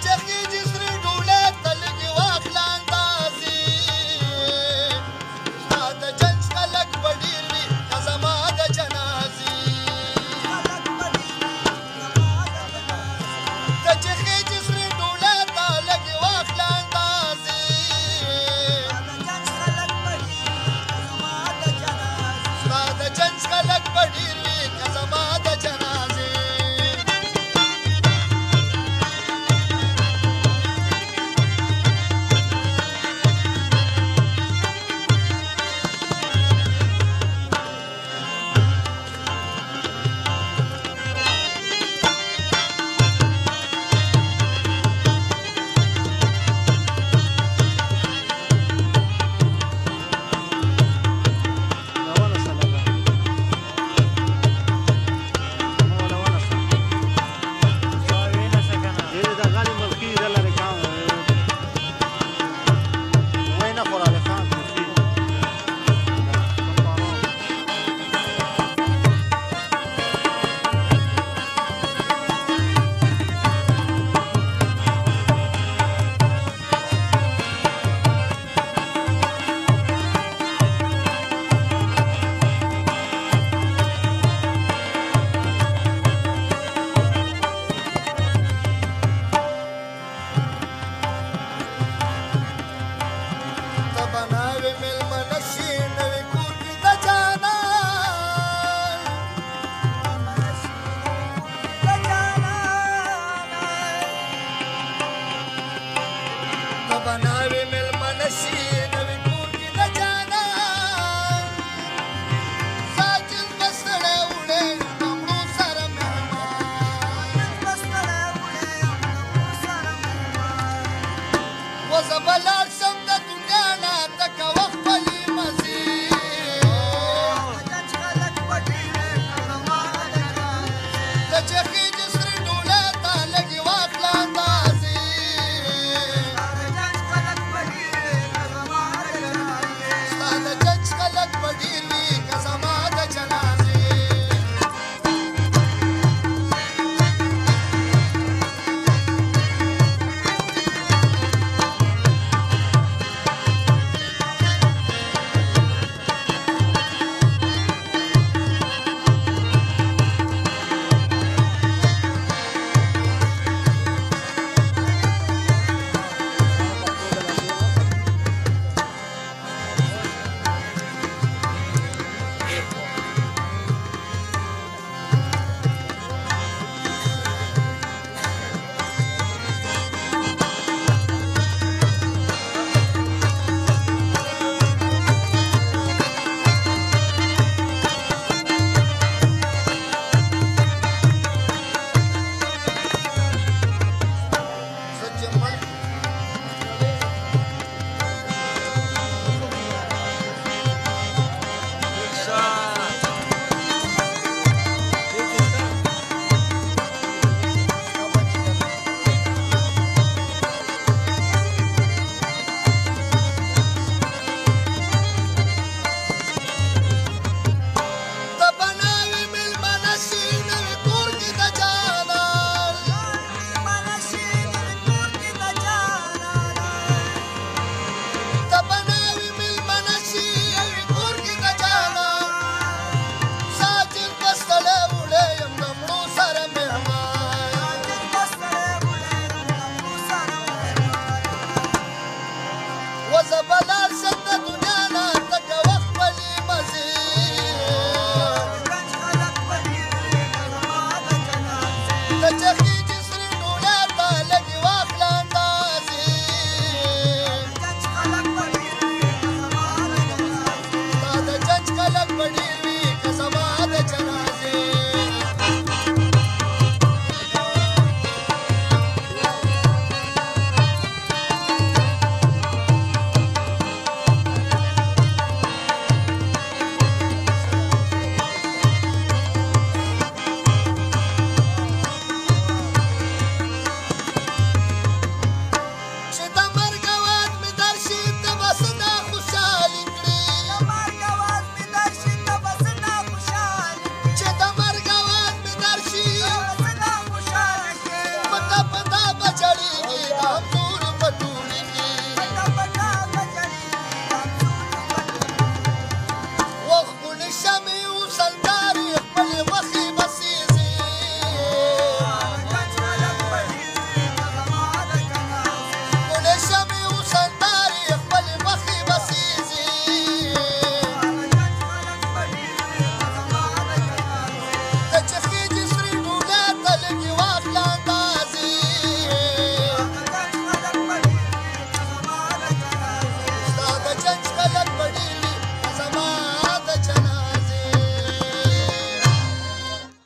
Just கனவில் What's it?